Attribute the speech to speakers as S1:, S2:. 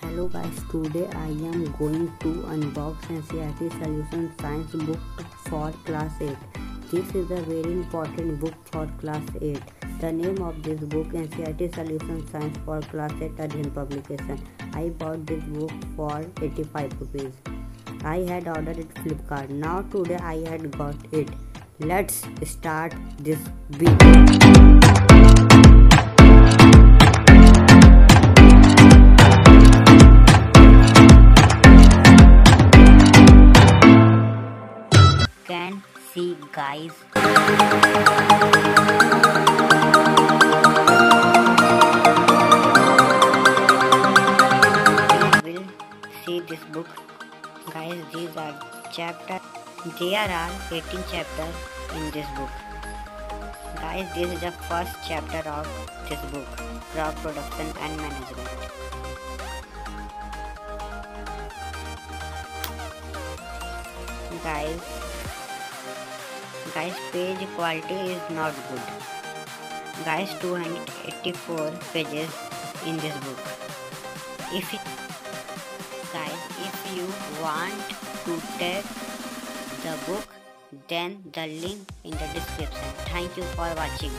S1: Hello guys, today I am going to unbox NCERT Solution Science book for class 8. This is a very important book for class 8. The name of this book NCERT Solution Science for class 8 Arihant publication. I bought this book for 85 rupees. I had ordered it Flipkart. Now today I had got it. Let's start this video. See guys. We will see this book. Guys these are chapter there are 18 chapters in this book. Guys this is the first chapter of this book crop production and management. Guys guys page quality is not good. Guys 284 pages in this book. If it, guys if you want to take the book then the link in the description. Thank you for watching